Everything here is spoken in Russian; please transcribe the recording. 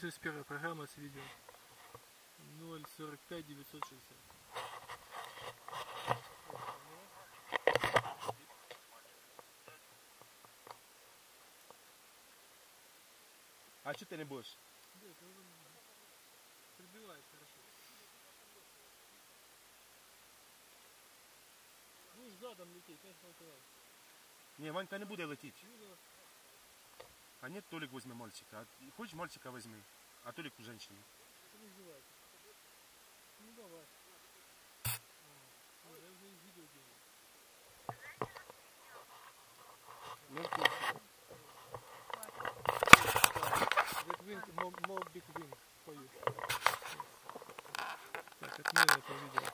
181 программа с видео. 045 960. А что ты не будешь? Нет, ну, прибивает хорошо. Будешь задом лететь, конечно, толковать. Не, Ванька не буде летіти нет, Толик возьми мальчика. А хочешь мальчика возьми, а Толик у женщины. Ну давай. That wing, more, more big wing for you. Так, отмена это видео.